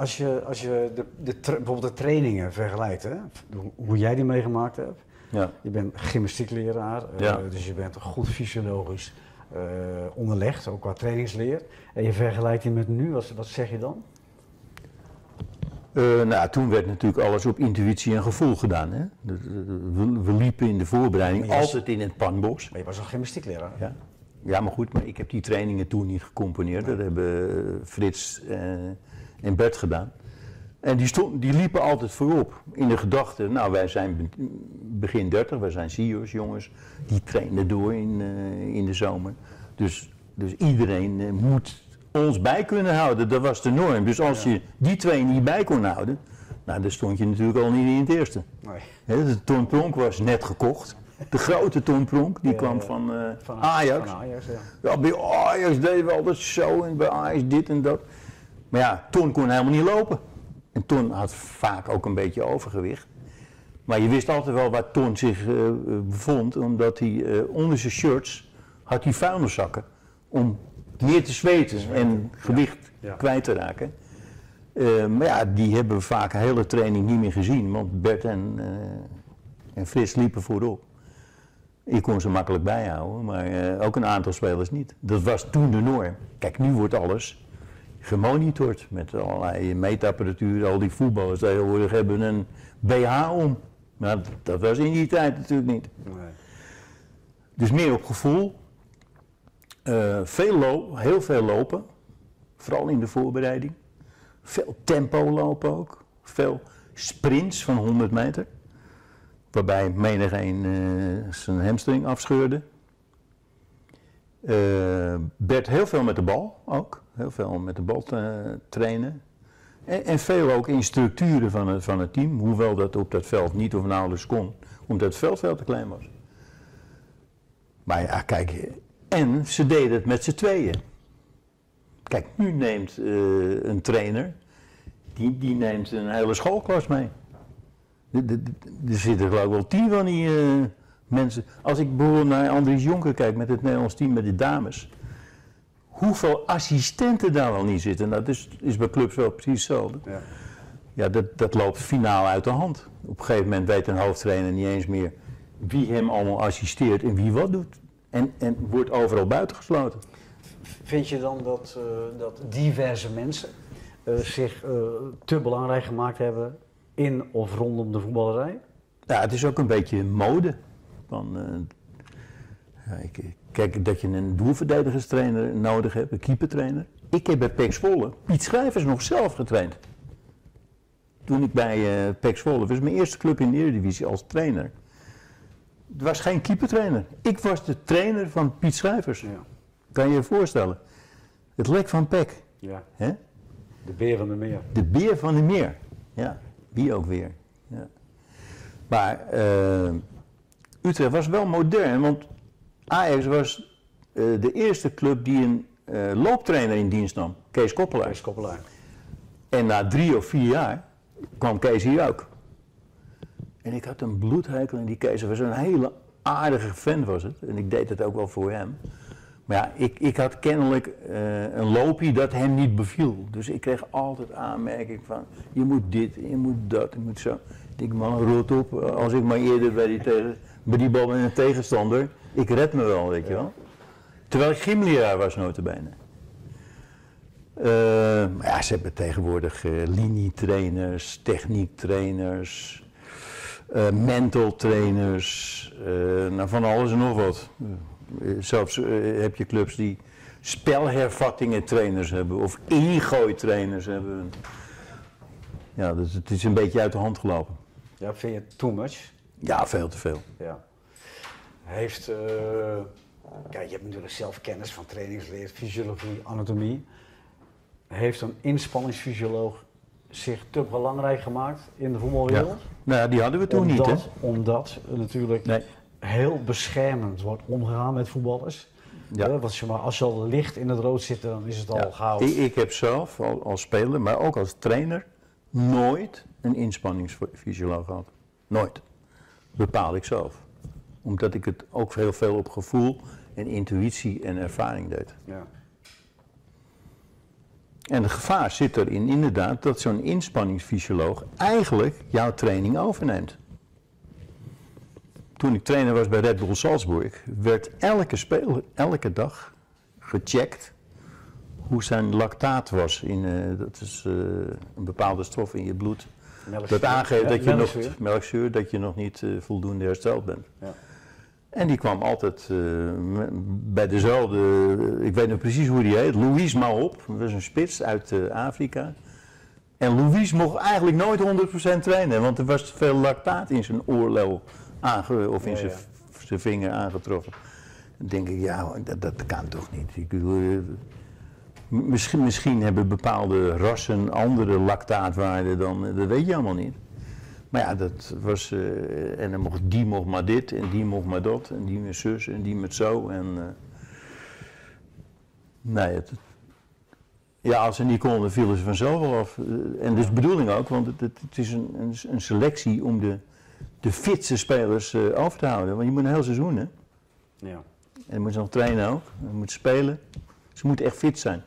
als je, als je de, de, bijvoorbeeld de trainingen vergelijkt, hè, hoe- hoe jij die meegemaakt hebt. Ja. Je bent gymnastiekleraar, eh, dus je bent goed fysiologisch eh, onderlegd, ook qua trainingsleer. En je vergelijkt die met nu, wat, wat zeg je dan? Eh, nou, toen werd natuurlijk alles op intuïtie en gevoel gedaan. Hè? We, we liepen in de voorbereiding altijd in het panbox. Maar je was al gymnastiekleraar. Ja. ja, maar goed, maar ik heb die trainingen toen niet gecomponeerd. Dat hebben Frits en Bert gedaan. En die, stond, die liepen altijd voorop in de gedachte. Nou, wij zijn be- begin 30, wij zijn CEO's, jongens. Die trainen door in, eh, in de zomer. Dus, dus iedereen eh, moet ons bij kunnen houden. Dat was de norm. Dus als je die twee niet bij kon houden, nou, dan stond je natuurlijk al niet in het eerste. Nee. De Ton Pronk was net gekocht. De grote Ton Pronk, die Ja, kwam ja. van, eh, Van Ajax. Van Ajax, ja. Ja, bij Ajax deden we altijd zo en bij Ajax dit en dat. Maar ja, Ton kon helemaal niet lopen. En Ton had vaak ook een beetje overgewicht. Maar je wist altijd wel waar Ton zich eh, bevond, omdat hij eh, onder zijn shirts had hij vuilniszakken om meer te zweten en gewicht Ja. kwijt te raken. Eh, maar ja, die hebben we vaak een hele training niet meer gezien, want Bert en, en Frits liepen voorop. Ik kon ze makkelijk bijhouden, maar ook een aantal spelers niet. Dat was toen de norm. Kijk, nu wordt alles gemonitord met allerlei meetapparatuur. Al die voetballers tegenwoordig hebben een BH om. Maar dat, dat was in die tijd natuurlijk niet. Nee. Dus meer op gevoel. Eh, veel heel veel lopen, vooral in de voorbereiding. Veel tempo lopen ook. Veel sprints van 100 meter. Waarbij menig een eh, zijn hamstring afscheurde. Eh, Bert heel veel met de bal ook. Heel veel met de bal te- trainen. En, en veel ook in structuren van het, van het team. Hoewel dat op dat veld niet of nauwelijks kon. Omdat het veld veel te klein was. Maar ja, kijk. En ze deden het met z'n tweeën. Kijk, nu neemt eh, een trainer. Die, die neemt een hele schoolklas mee. Er zitten geloof ik wel tien van die eh, mensen. Als ik bijvoorbeeld naar Andries Jonker kijk met het Nederlands team met de dames. Hoeveel assistenten daar wel niet zitten. Nou, dat is, is bij clubs wel precies hetzelfde. Ja. Ja, dat, dat loopt finaal uit de hand. Op een gegeven moment weet een hoofdtrainer niet eens meer wie hem allemaal assisteert en wie wat doet. En, en wordt overal buitengesloten. Vind je dan dat, eh, dat diverse mensen eh, zich eh, te belangrijk gemaakt hebben in of rondom de voetballerij? Ja, het is ook een beetje mode. Van, eh, ja, ik, kijk, dat je een doelverdedigingstrainer nodig hebt, een keepertrainer. Ik heb bij Pek Zwolle Piet Schrijvers nog zelf getraind. Toen ik bij eh Pek Zwolle, dat was mijn eerste club in de Eredivisie als trainer. Er was geen keepertrainer. Ik was de trainer van Piet Schrijvers. Ja. Kan je je voorstellen? Het lek van Pek. ja. De beer van de meer. De beer van de meer. Ja, wie ook weer. Ja. Maar eh, Utrecht was wel modern, want Ajax was eh, de eerste club die een eh, looptrainer in dienst nam, Kees Koppelaar. Kees Koppelaar. En na drie of vier jaar kwam Kees hier ook. En ik had een bloedhekel en die Kees was een hele aardige fan was het. En ik deed het ook wel voor hem. Maar ja, ik, ik had kennelijk eh, een loopje dat hem niet beviel. Dus ik kreeg altijd aanmerking van, je moet dit, je moet dat, je moet zo. Ik man, rot op, als ik maar eerder bij die, tegen, bij die bal met een tegenstander, ik red me wel, weet je wel. Terwijl ik gymleraar was notabene. Eh maar ja, ze hebben tegenwoordig eh linietrainers, techniektrainers, eh mental trainers, nou, van alles en nog wat. Zelfs heb je clubs die spelhervattingen trainers hebben of ingooitrainers hebben. Ja, dus het is een beetje uit de hand gelopen. Ja, vind je het too much? Ja, veel te veel. Ja. Heeft, eh, kijk, je hebt natuurlijk zelf kennis van trainingsleer, fysiologie, anatomie. Heeft een inspanningsfysioloog zich te belangrijk gemaakt in de voetbalwereld? Nou, ja, die hadden we toen omdat, niet, hè? Omdat natuurlijk Nee. heel beschermend wordt omgegaan met voetballers. Ja. Want zeg maar, als je al licht in het rood zit, dan is het al Ja. Ik, ik heb zelf al, als speler, maar ook als trainer, nooit een inspanningsfysioloog gehad. Nooit. Bepaal ik zelf. Omdat ik het ook heel veel op gevoel en intuïtie en ervaring deed. Ja. En het gevaar zit erin inderdaad dat zo'n inspanningsfysioloog eigenlijk jouw training overneemt. Toen ik trainer was bij Red Bull Salzburg, werd elke speler elke dag gecheckt hoe zijn lactaat was. In, eh, dat is eh, een bepaalde stof in je bloed. Melkzuur. Dat aangeeft dat je melkzuur. nog melkzuur, dat je nog niet eh, voldoende hersteld bent. Ja. En die kwam altijd eh, bij dezelfde, ik weet nog precies hoe die heet, Louise Mahop. Dat was een spits uit eh, Afrika. En Louise mocht eigenlijk nooit 100% trainen, want er was te veel lactaat in zijn oorlel aange, of in Ja, zijn, ja. v- zijn vinger aangetroffen. Dan denk ik, ja, dat, dat kan toch niet. Ik misschien, misschien hebben bepaalde rassen andere lactaatwaarden dan, eh, dat weet je allemaal niet. Maar ja, dat was. eh, en dan mocht, die mocht maar dit, en die mocht maar dat, en die met zus, en die met zo. En, eh, nee, het, ja, als ze niet konden, vielen ze vanzelf wel af. En dus de bedoeling ook, want het, het, is een, een, een selectie om de, de fitste spelers over te houden. Want je moet een heel seizoen, hè? Ja. En dan moeten ze nog trainen ook. Ze moeten spelen. Ze moeten echt fit zijn.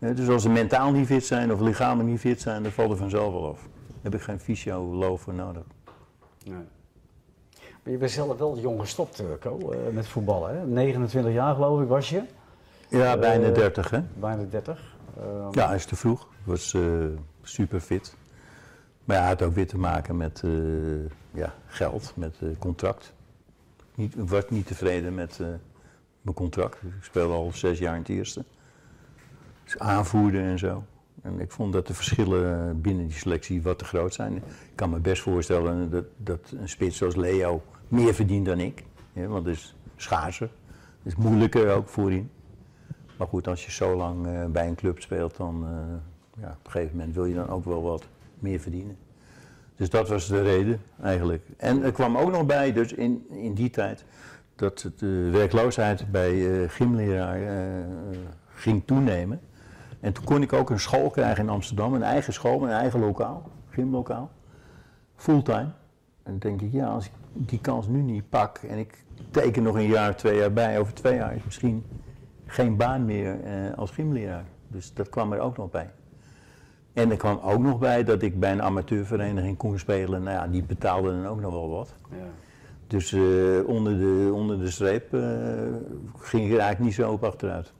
Dus als ze mentaal niet fit zijn of lichamelijk niet fit zijn, dan valt er vanzelf wel af. Daar heb ik geen fysioloog voor nodig. Nee. Maar je bent zelf wel jong gestopt, eh, Co, eh, met voetballen. Hè? 29 jaar geloof ik was je. Ja, bijna Eh, 30 hè? Bijna 30. Ehm, Ja, hij is te vroeg. Was eh, super fit. Maar ja, hij had ook weer te maken met eh, ja, geld, met eh, contract. Niet, ik was niet tevreden met eh, mijn contract. Ik speelde al zes jaar in het eerste. Dus aanvoerder en zo. En ik vond dat de verschillen binnen die selectie wat te groot zijn. Ik kan me best voorstellen dat, dat een spits zoals Leo meer verdient dan ik. Ja, want het is schaarser. Het is moeilijker ook voorin. Maar goed, als je zo lang eh, bij een club speelt, dan eh, ja, op een gegeven moment wil je dan ook wel wat meer verdienen. Dus dat was de reden eigenlijk. En er kwam ook nog bij, dus in, in die tijd, dat de werkloosheid bij eh, gymleraar eh, ging toenemen. En toen kon ik ook een school krijgen in Amsterdam, een eigen school, een eigen lokaal, gymlokaal, fulltime. En dan denk ik, ja, als ik die kans nu niet pak en ik teken nog een jaar, twee jaar bij, over twee jaar is misschien geen baan meer eh, als gymleraar. Dus dat kwam er ook nog bij. En er kwam ook nog bij dat ik bij een amateurvereniging kon spelen. Nou ja, die betaalde dan ook nog wel wat. ja. Dus eh, onder, de, onder de streep eh, ging ik er eigenlijk niet zo op achteruit.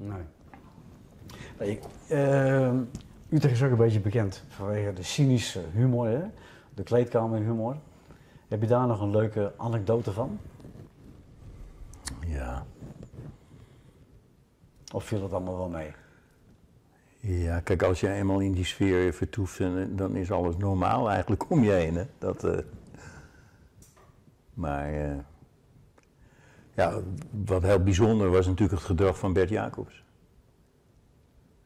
Nee. Nee, ehm, Utrecht is ook een beetje bekend vanwege de cynische humor, hè? de kleedkamerhumor. Heb je daar nog een leuke anekdote van? Ja. Of viel het allemaal wel mee? Ja, kijk, als je eenmaal in die sfeer vertoeft, dan, dan is alles normaal eigenlijk om je heen. Hè? Dat, eh, maar eh, ja, wat heel bijzonder was natuurlijk het gedrag van Bert Jacobs.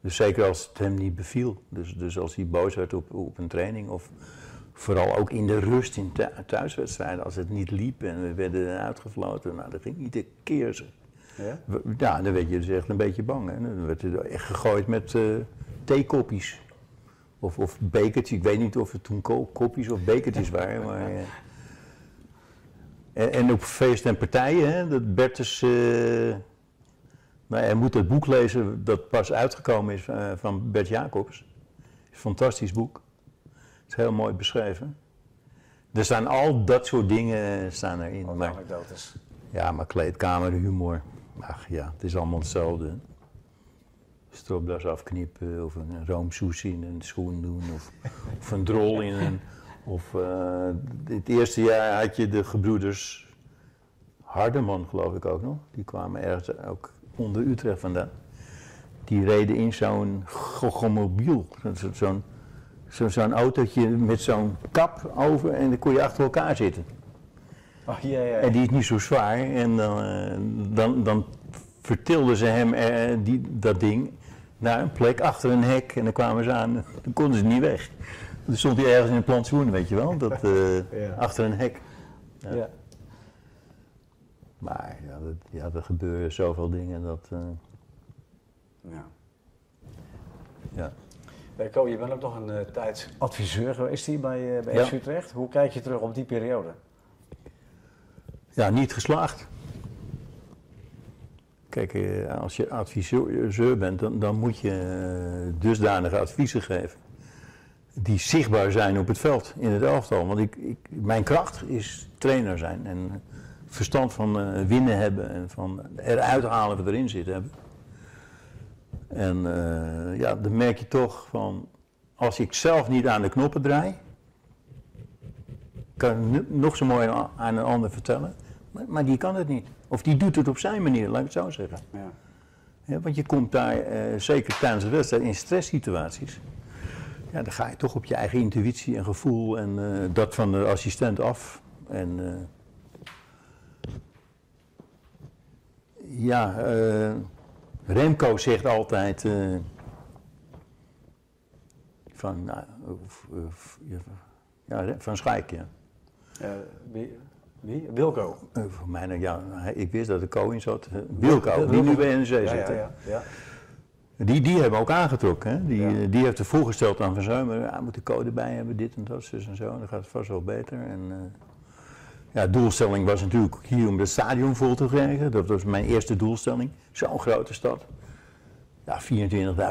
Dus zeker als het hem niet beviel. Dus, dus als hij boos werd op, op een training of vooral ook in de rust in thu- thuiswedstrijden. Als het niet liep en we werden uitgefloten, nou dat ging iedere keer zo. Ja? Ja, dan werd je dus echt een beetje bang. Hè? Dan werd er echt gegooid met eh theekoppies. Of, of bekertjes. Ik weet niet of het toen ko- kopjes of bekertjes waren. Maar, eh. en, en op feesten en partijen, hè, dat Bertus... eh nou, hij moet het boek lezen dat pas uitgekomen is eh, van Bert Jacobs. Het is een fantastisch boek. Het is heel mooi beschreven. Er staan al dat soort dingen eh, staan erin. Maar, anekdotes. ja, maar kleedkamerhumor. Ach ja, het is allemaal hetzelfde. Stropdas afknippen of een roomsoes in een schoen doen of, of een drol in een... Of eh, het eerste jaar had je de gebroeders Hardeman geloof ik ook nog. Die kwamen ergens ook onder Utrecht vandaan. Die reden in zo'n gogomobiel. Zo- Zo'n zo, zo'n autootje met zo'n kap over en dan kon je achter elkaar zitten. Oh, ja, ja. En die is niet zo zwaar. En dan, eh, dan, dan vertilden ze hem eh, die, dat ding naar een plek achter een hek. En dan kwamen ze aan. Dan konden ze niet weg. Dan stond hij ergens in een plantsoen, weet je wel. Dat, eh. Achter een hek. Ja. Maar ja, dat, ja, er gebeuren zoveel dingen dat... eh, ja. ja. Eh, Co, je bent ook nog een eh, tijd adviseur geweest hier bij, eh bij Ja. Utrecht. Hoe kijk je terug op die periode? ja, niet geslaagd. Kijk, eh, als je adviseur bent, dan, dan moet je eh, dusdanige adviezen geven. Die zichtbaar zijn op het veld, in het elftal. Want ik, ik, mijn kracht is trainer zijn. En verstand van eh, winnen hebben. En van eruit halen wat erin zit hebben. En eh, ja, dan merk je toch van... Als ik zelf niet aan de knoppen draai... Kan ik nog zo mooi aan een ander vertellen. Maar, maar die kan het niet. Of die doet het op zijn manier, laat ik het zo zeggen. Ja. Ja, want je komt daar, eh, zeker tijdens de wedstrijd, in stresssituaties. Ja, dan ga je toch op je eigen intuïtie en gevoel en dat van de assistent af. En ja, eh, Remco zegt altijd eh, van, nou, of- of- ja, van Schaik, ja. Eh, wie? wie? Wilco. Voor mij, nou, ja, ik wist dat er Co in zat. Wilco, die nu bij NEC zit. Ja, ja, ja. Die, die hebben ook aangetrokken. Hè? Die, die heeft er voorgesteld aan Van Zuimer. Ja, moet de code bij hebben, dit en dat, zus en zo. Dan gaat het vast wel beter. En, ja, doelstelling was natuurlijk hier om het stadion vol te krijgen. Dat was mijn eerste doelstelling. Zo'n grote stad. Ja,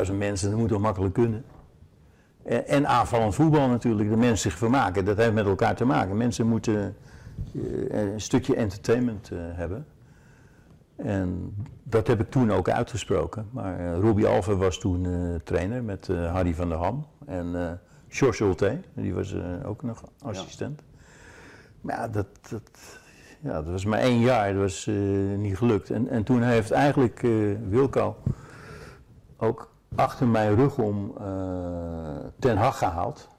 24.000 mensen, dat moet toch makkelijk kunnen. En, en aanvallend voetbal natuurlijk, de mensen zich vermaken. Dat heeft met elkaar te maken. Mensen moeten eh, een stukje entertainment eh, hebben. En dat heb ik toen ook uitgesproken. Maar eh Robbie Alver was toen trainer met Harry van der Ham. En eh George Ulte, die was ook nog assistent. Maar ja dat, dat, ja, dat was maar één jaar, dat was eh, niet gelukt. En, en toen heeft eigenlijk eh, Wilco ook achter mijn rug om eh, Ten Hag gehaald.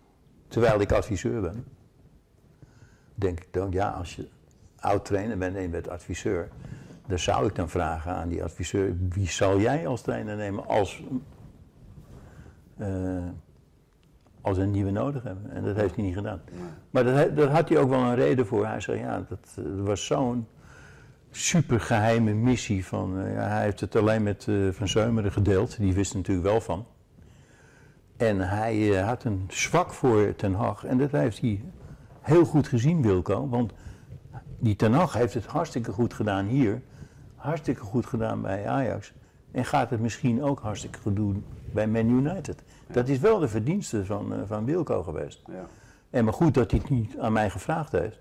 Terwijl ik adviseur ben. Denk ik dan, ja, als je oud trainer bent en je bent adviseur, dan zou ik dan vragen aan die adviseur, wie zal jij als trainer nemen als, als een nieuwe nodig hebben? En dat heeft hij niet gedaan. Maar dat, daar had hij ook wel een reden voor. Hij zei, ja, dat, eh, dat was zo'n supergeheime missie van, eh, ja, hij heeft het alleen met eh, Van Zeumeren gedeeld, die wist er natuurlijk wel van. En hij had een zwak voor Ten Hag en dat heeft hij heel goed gezien, Wilco. Want die Ten Hag heeft het hartstikke goed gedaan hier, hartstikke goed gedaan bij Ajax. En gaat het misschien ook hartstikke goed doen bij Man United. Dat is wel de verdienste van, eh, van Wilco geweest. Ja. En maar goed dat hij het niet aan mij gevraagd heeft.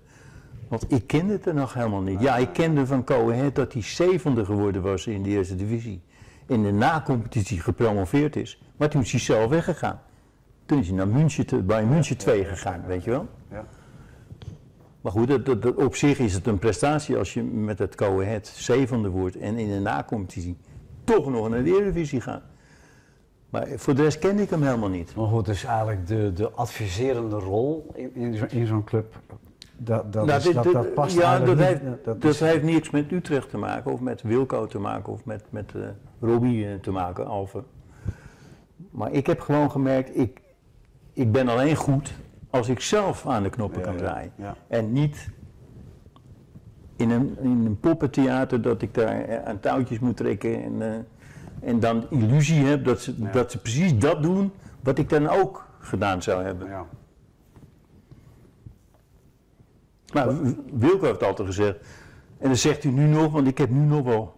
Want ik kende het er nog helemaal niet. Ja, ik kende van Cohen dat hij zevende geworden was in de eerste divisie. In de na-competitie gepromoveerd is. Maar toen is hij zelf weggegaan. Toen is hij naar München, bij München 2 gegaan, weet je wel. Ja. Maar goed, dat, dat, dat- op zich is het een prestatie als je met het Cohen zevende wordt en in de na-competitie toch nog naar de Eredivisie gaat. Maar voor de rest kende ik hem helemaal niet. Maar goed, dus eigenlijk de, de adviserende rol in, in, zo- in zo'n club, dat, dat, Nou, is- dit- dat, past ja, eigenlijk dat niet. heeft, dat dat is- heeft niks met Utrecht te maken, of met Wilco te maken, of met, met eh, Robbie eh, te maken, Alve. Maar ik heb gewoon gemerkt, ik, ik ben alleen goed als ik zelf aan de knoppen Ja, kan ja, draaien. ja. En niet in een, in een poppentheater dat ik daar eh, aan touwtjes moet trekken en, eh, en dan illusie heb dat ze, Ja. dat ze precies dat doen wat ik dan ook gedaan zou hebben. Ja. Maar Wilco heeft altijd gezegd, en dat zegt hij nu nog, want ik heb nu nog wel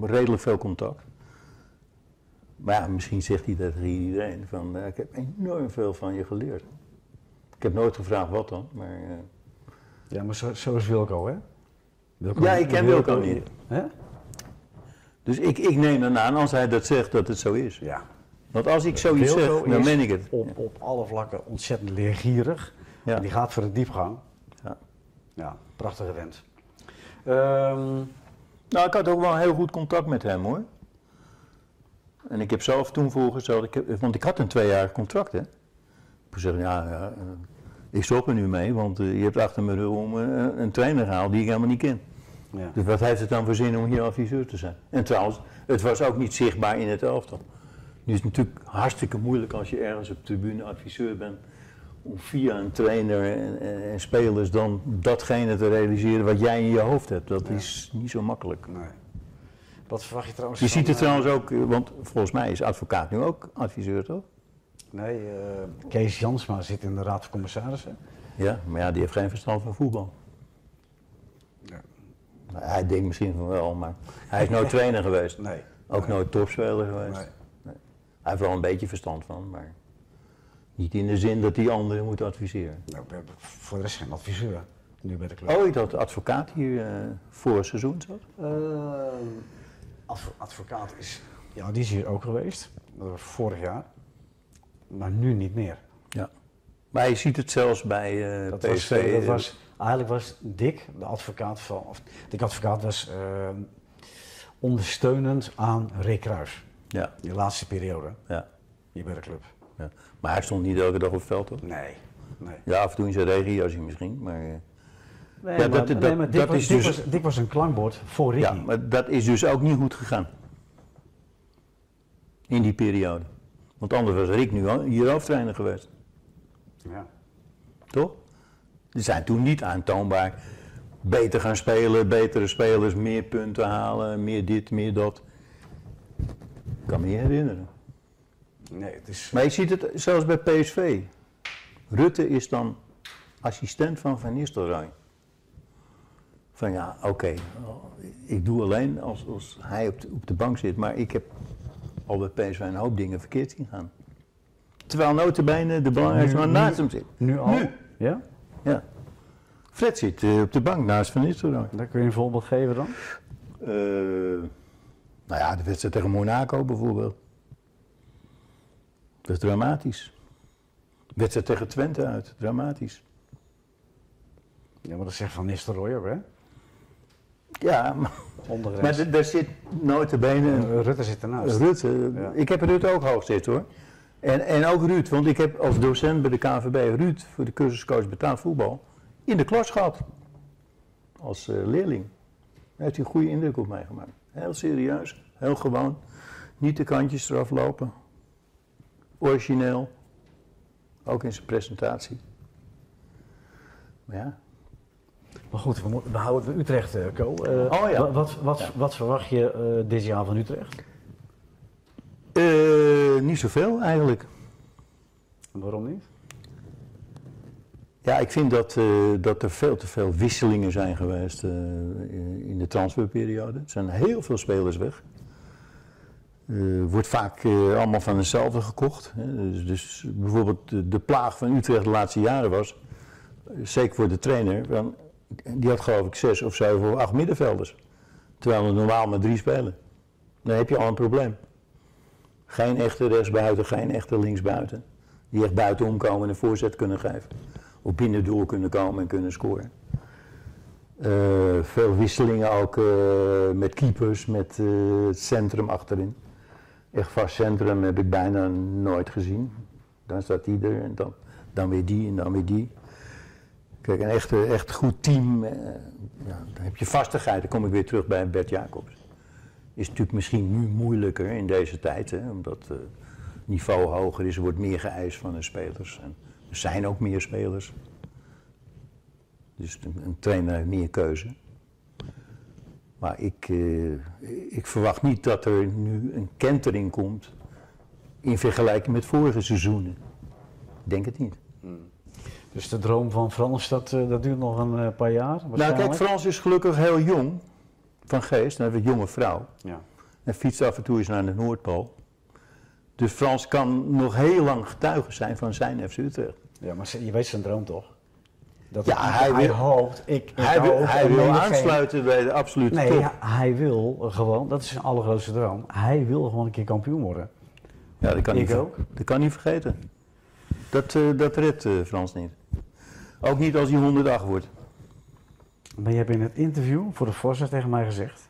redelijk veel contact. Maar ja, misschien zegt hij dat tegen iedereen, van ik heb enorm veel van je geleerd. Ik heb nooit gevraagd wat dan, maar eh, ja, maar zo, zo is Wilco, hè? Wilco, Ja, ik ken Wilco niet. Hè? dus ik, ik neem eraan aan als hij dat zegt dat het zo is. Ja. Want als ik zoiets Wilco zeg, dan meen ik het. Op, op alle vlakken ontzettend leergierig. Ja. En die gaat voor de diepgang. Ja. Ja, prachtige vent. Ehm, Nou, ik had ook wel heel goed contact met hem hoor. En ik heb zelf toen voorgesteld, ik heb, want ik had een tweejarig contract hè. Ik zeg, ja, ja eh, ik stop er nu mee, want eh, je hebt achter mijn rug om eh, een trainer gehaald die ik helemaal niet ken. Ja. Dus wat heeft het dan voor zin om hier adviseur te zijn? En trouwens, het was ook niet zichtbaar in het elftal. Nu is het natuurlijk hartstikke moeilijk als je ergens op de tribune adviseur bent. Om via een trainer en, en- en spelers dan datgene te realiseren wat jij in je hoofd hebt. Dat is niet zo makkelijk. Nee. Wat verwacht je trouwens Je van, ziet het eh, trouwens ook, want volgens mij is advocaat nu ook adviseur, toch? Nee, eh, Kees Jansma zit in de Raad van Commissarissen. Ja, maar ja, die heeft geen verstand van voetbal. Hij denkt misschien van wel, maar hij is nooit trainer geweest. Nee. Ook Nee. nooit topspeler geweest. Nee. Hij heeft wel een beetje verstand van, maar niet in de zin dat hij anderen moet adviseren. Nou, voor de rest geen adviseur nu bij de club. Oh, dat advocaat hier eh, voor het seizoen zat? Eh, adv- advocaat is, ja, die is hier ook geweest. Dat was vorig jaar. Maar nu niet meer. Ja. Maar je ziet het zelfs bij eh Dat PSV. was, eh, dat eh, was, eigenlijk was Dick, de advocaat van, of Dick advocaat was eh, ondersteunend aan Rick Kruis. ja, Die laatste periode ja, hier bij de club. ja. Maar hij stond niet elke dag op het veld, toch? Nee, nee. Ja, af en toe in zijn regiojasje misschien, maar... eh, Nee, Ja, maar, dat- nee, dat- maar Dick, dat was, is Dick, dus- was, Dick was een klankbord voor Ricky. Ja, maar dat is dus ook niet goed gegaan. In die periode. Want anders was Rick nu hier hoofdtrainer geweest. Ja. Toch? Die zijn toen niet aantoonbaar beter gaan spelen, betere spelers, meer punten halen, meer dit, meer dat. Ik kan me niet herinneren. Nee, het is... Maar je ziet het zelfs bij PSV. Rutte is dan assistent van Van Nistelrooy. Van ja, oké, ik doe alleen als, als hij op de, op de bank zit, maar ik heb al bij PSV een hoop dingen verkeerd zien gaan. Terwijl notabene de belangrijkste man naast hem zit. Nu al? Nu. Ja? Ja. Fred zit eh, op de bank naast Van Nistelrooy. Daar kun je een voorbeeld geven dan? Eh, nou ja, de wedstrijd tegen Monaco bijvoorbeeld. Dat is dramatisch. Wedstrijd tegen Twente uit, dramatisch. Ja, maar dat zegt Van Nistelrooy ook, hè? Ja, maar, Onder de maar daar zit notabene Eh, Rutte zit ernaast. Rutte. Ja. Ik heb Ruud ook hoog zitten hoor. En, en ook Ruud, want ik heb als docent bij de KNVB Ruud voor de cursuscoach betaald voetbal in de klas gehad. Als eh, leerling. Daar heeft hij een goede indruk op mij gemaakt. Heel serieus, heel gewoon. Niet de kantjes eraf lopen. Origineel. Ook in zijn presentatie. Maar ja, Maar goed, we, houden het bij Utrecht, eh Co. Eh, Oh ja. Wat, wat, wat, Ja. wat verwacht je eh, dit jaar van Utrecht? Eh, niet zoveel eigenlijk. En waarom niet? Ja, ik vind dat, eh, dat er veel te veel wisselingen zijn geweest eh, in de transferperiode. Er zijn heel veel spelers weg. Er wordt vaak eh, allemaal van hetzelfde gekocht. Hè. Dus, dus bijvoorbeeld de, de plaag van Utrecht de laatste jaren was, eh, zeker voor de trainer, van, die had geloof ik zes of zeven of acht middenvelders. Terwijl er normaal maar drie spelen. Dan heb je al een probleem. Geen echte rechtsbuiten, geen echte linksbuiten. Die echt buitenom komen en een voorzet kunnen geven. Of binnen door kunnen komen en kunnen scoren. Eh, veel wisselingen ook eh, met keepers, met eh, het centrum achterin. Echt vast centrum heb ik bijna nooit gezien. Dan staat die er en dan, dan weer die en dan weer die. Kijk, een echt, echt goed team, ja, dan heb je vastigheid. Dan kom ik weer terug bij Bert Jacobs. Is natuurlijk misschien nu moeilijker in deze tijd, hè, omdat het niveau hoger is, er wordt meer geëist van de spelers. En er zijn ook meer spelers. Dus een, een trainer heeft meer keuze. Maar ik, eh, ik verwacht niet dat er nu een kentering komt in vergelijking met vorige seizoenen. Ik denk het niet. Dus de droom van Frans, dat, eh, dat duurt nog een eh, paar jaar Nou kijk? Frans is gelukkig heel jong van geest. Dan hebben we een jonge vrouw. Ja. En fietst af en toe eens naar de Noordpool. Dus Frans kan nog heel lang getuige zijn van zijn FC Utrecht. ja, maar je weet zijn droom toch? Dat Ja, hij wil- hoopt, ik, ik Hij wil, hij wil aansluiten bij de absolute Nee, top. ja, hij wil gewoon, dat is zijn allergrootste droom, hij wil gewoon een keer kampioen worden. Ja, dat kan, Ik niet, ook. dat kan niet vergeten. Dat, eh, dat redt eh, Frans niet. Ook niet als hij 108 wordt. Maar je hebt in het interview voor de Forza tegen mij gezegd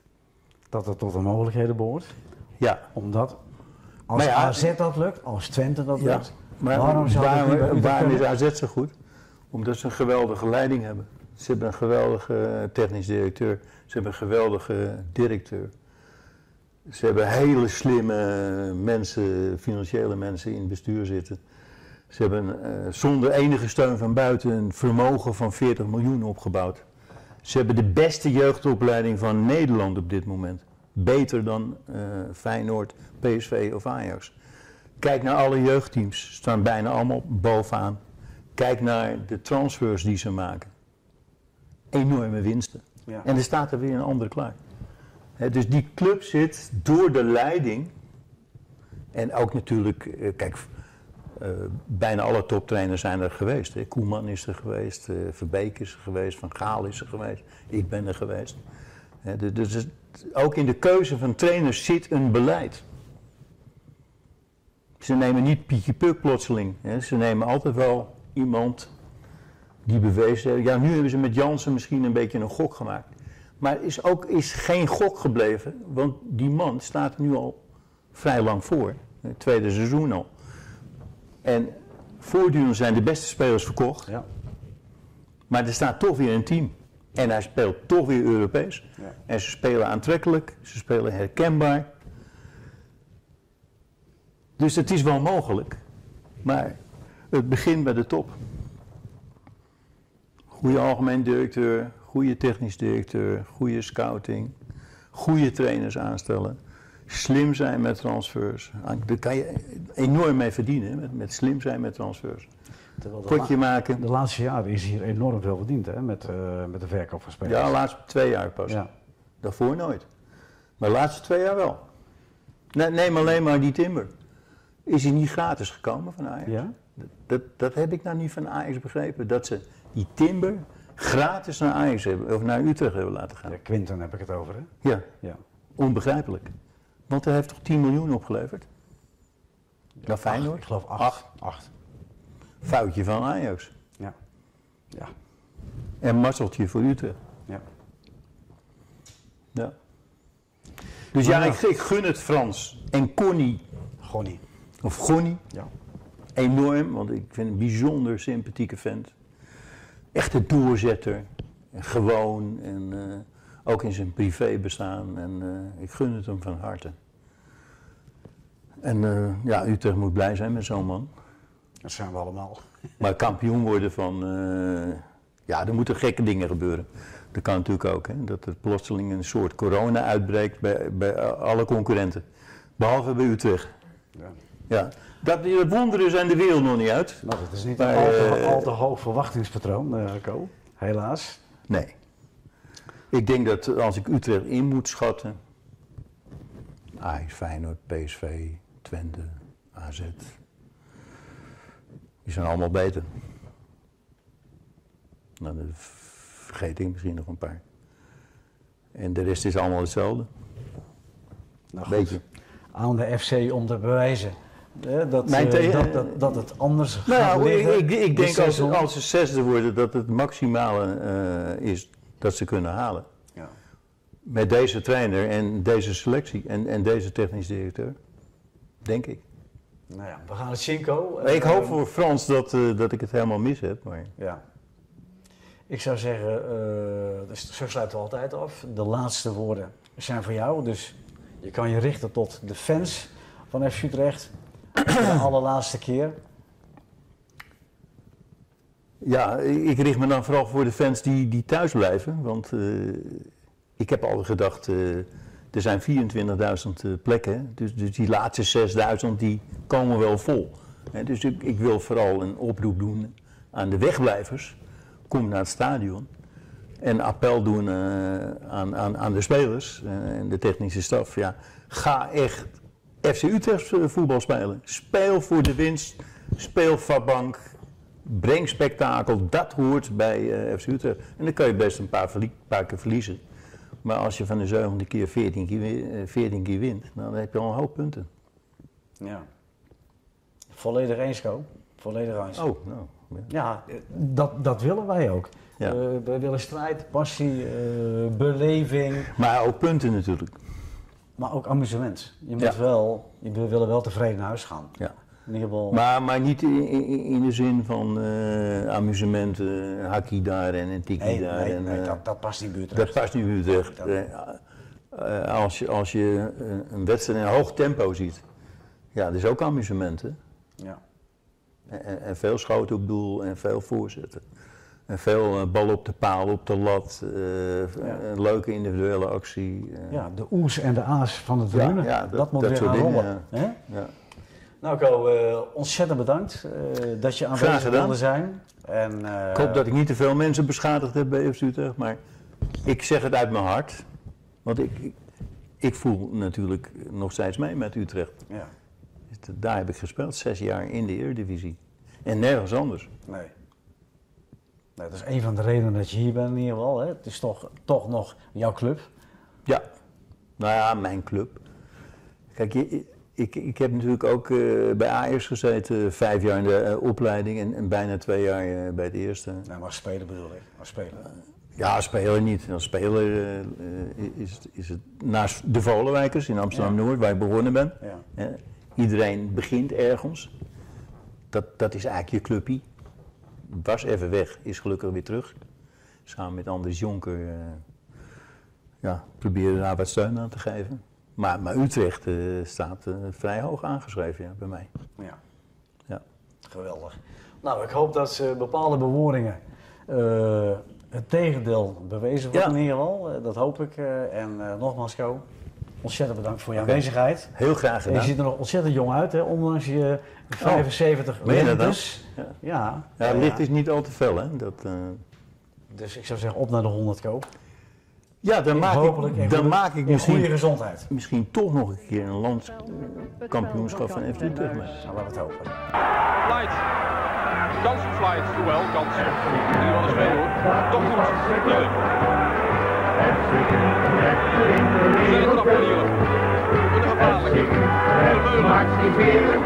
dat het tot de mogelijkheden behoort. Ja, Omdat als ja, AZ dat lukt, als Twente dat ja. lukt, maar waarom zou waarom, waarom is? AZ zo goed? Omdat ze een geweldige leiding hebben. Ze hebben een geweldige technisch directeur. Ze hebben een geweldige directeur. Ze hebben hele slimme mensen, financiële mensen in het bestuur zitten. Ze hebben eh, zonder enige steun van buiten een vermogen van 40 miljoen opgebouwd. Ze hebben de beste jeugdopleiding van Nederland op dit moment. Beter dan eh, Feyenoord, PSV of Ajax. Kijk naar alle jeugdteams, staan bijna allemaal bovenaan. Kijk naar de transfers die ze maken. Enorme winsten. Ja. En er staat er weer een andere klaar. Dus die club zit door de leiding. En ook natuurlijk, eh, kijk, eh, bijna alle toptrainers zijn er geweest. Hè. Koeman is er geweest, eh, Verbeek is er geweest, Van Gaal is er geweest, ik ben er geweest. Dus het- ook in de keuze van trainers zit een beleid. Ze nemen niet Pietje Puk plotseling. Hè. Ze nemen altijd wel iemand die bewezen heeft. Ja, nu hebben ze met Jansen misschien een beetje een gok gemaakt. Maar is ook is geen gok gebleven, want die man staat nu al vrij lang voor. Het tweede seizoen al. En voortdurend zijn de beste spelers verkocht, Ja. maar er staat toch weer een team. En hij speelt toch weer Europees. Ja. En ze spelen aantrekkelijk, ze spelen herkenbaar. Dus het is wel mogelijk, maar het begint bij de top. Goede algemeen directeur, goede technisch directeur, goede scouting, goede trainers aanstellen, slim zijn met transfers. Daar kan je enorm mee verdienen, met, met slim zijn met transfers. Potje maken. de laatste jaren is hier enorm veel verdiend hè, met, eh, met de verkoop van spelers. Ja, de laatste twee jaar pas. Ja. Daarvoor nooit. Maar de laatste twee jaar wel. Ne- Neem alleen maar die Timber. Is hij niet gratis gekomen van Ajax? Ja? Dat, dat heb ik nou niet van Ajax begrepen. Dat ze die Timber gratis naar Ajax hebben, of naar Utrecht hebben laten gaan. Ja, Quinten heb ik het over, hè? Ja, Ja. onbegrijpelijk. Want hij heeft toch 10 miljoen opgeleverd? Naar Feyenoord? Ik geloof acht. Acht. Acht. Foutje van Ajax. Ja. Ja. En mazzeltje voor Utrecht. Ja. Ja. Dus ja, ja. ik, ik gun het Frans en Connie, Gewoon niet. of Gonnie, Ja. enorm, want ik vind een bijzonder sympathieke vent. Echt een doorzetter. En gewoon en eh, ook in zijn privé bestaan. En eh, ik gun het hem van harte. En eh, ja, Utrecht moet blij zijn met zo'n man. Dat zijn we allemaal. Maar kampioen worden van. eh, ja, er moeten gekke dingen gebeuren. Dat kan natuurlijk ook. Hè? Dat er plotseling een soort corona uitbreekt bij, bij alle concurrenten. Behalve bij Utrecht. Ja. Ja. Dat, dat wonderen zijn de wereld nog niet uit. Nou, dat is niet Maar, een al te, al te hoog verwachtingspatroon, Co. Helaas. Nee. Ik denk dat als ik Utrecht in moet schatten. Ajax, Feyenoord, PSV, Twente, AZ. Die zijn allemaal beter. Nou, dan vergeet ik misschien nog een paar. En de rest is allemaal hetzelfde. Nou. Beetje. Aan de FC om te bewijzen hè, dat, Mijn eh, dat, dat, dat het anders gaat Nou, ik, liggen. ik, denk als, als ze zesde worden dat het maximale eh, is dat ze kunnen halen. Ja. Met deze trainer en deze selectie en, en deze technisch directeur. Denk ik. Nou ja, we gaan het zien, Co. ik hoop Eh, voor Frans dat, eh, dat ik het helemaal mis heb. Maar... Ja. Ik zou zeggen, eh, dus zo sluiten we altijd af. De laatste woorden zijn voor jou. Dus je kan je richten tot de fans van FC Utrecht. De allerlaatste keer. Ja, ik richt me dan vooral voor de fans die, die thuis blijven. Want eh, ik heb al gedacht, eh, er zijn 24.000 eh, plekken. Dus, dus die laatste 6.000 die komen wel vol. Dus ik, ik wil vooral een oproep doen aan de wegblijvers. Kom naar het stadion. En appel doen aan, aan, aan de spelers en de technische staf. Ja, ga echt FC Utrecht voetbal spelen. Speel voor de winst. Speel vatbank. Breng spektakel. Dat hoort bij eh, FC Utrecht. En dan kan je best een paar, paar keer verliezen. Maar als je van de zevende keer 14 keer, wi- eh, 14 keer wint, dan heb je al een hoop punten. Ja. Volledig eens. Volledig eens. Oh, nou. ja. Ja, eh, dat, dat willen wij ook. Ja. Wij willen strijd, passie, beleving, Maar ook punten natuurlijk. maar ook amusement. Je, moet Ja. wel, je wil- willen wel tevreden naar huis gaan. Ja. In ieder geval. Maar, maar niet in, in, in de zin van eh, amusement, eh, een hakkie daar en een tikkie nee, daar. nee, en, nee, eh, dat, dat past niet buurt. dat past niet Utrecht. Dat- Eh, als je, als je een wedstrijd in hoog tempo ziet, ja, dat is ook amusement. Hè? Ja. En, en- veel schoten op doel en veel voorzetten. En veel bal op de paal, op de lat, eh, een leuke individuele actie. ja, de oes en de aas van de tribune. Ja, ja, dat, dat- moet dat weer dingen? Ja. Nou, Co, eh, ontzettend bedankt eh, dat je aanwezig wilde zijn. En, eh, Ik hoop dat ik niet te veel mensen beschadigd heb bij FC Utrecht, maar ik zeg het uit mijn hart. Want ik, ik, voel natuurlijk nog steeds mee met Utrecht. Ja, Daar heb ik gespeeld, zes jaar in de Eredivisie. En nergens anders. nee. nee. Dat is een van de redenen dat je hier bent in ieder geval. Hè? Het is toch, toch nog jouw club. Ja, nou ja, mijn club. Kijk, je, ik, ik heb natuurlijk ook eh, bij Ajax gezeten, vijf jaar in de eh, opleiding en, en bijna twee jaar eh, bij het eerste. Nee, maar als speler bedoel ik. Als speler. Ja, als speler niet. Als speler is, het- is het naast de Volenwijkers in Amsterdam-Noord, waar ik begonnen ben. Ja. iedereen begint ergens. Dat, dat is eigenlijk je clubpie. Was even weg, is gelukkig weer terug. Samen met Anders Jonker ja, proberen daar wat steun aan te geven. Maar, maar Utrecht eh, staat eh, vrij hoog aangeschreven ja, bij mij. Ja. Ja. Geweldig. Nou, ik hoop dat ze bepaalde bewoordingen eh, het tegendeel bewezen worden Ja. in ieder geval. Dat hoop ik. en nogmaals, Co, ontzettend bedankt voor je aanwezigheid. Heel graag En je gedaan. ziet er nog ontzettend jong uit, hè, ondanks je 75 Meen je dat. Ja. Ja. Ja, het licht is niet al te fel, hè? Dat, Dus ik zou zeggen, op naar de 100 Co. ja, dan maak Hopelijk ik, in dan goede- maak ik in goede misschien, gezondheid. misschien toch nog een keer een landskampioenschap van FC Utrecht mee. Nou, laten we het hopen. Flight. Kans voor Flight. Hoewel, kans. En nu wel eens hoor. Toch goed. Wordt er gevaarlijk. De Meulen.